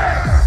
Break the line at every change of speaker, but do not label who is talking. Yeah.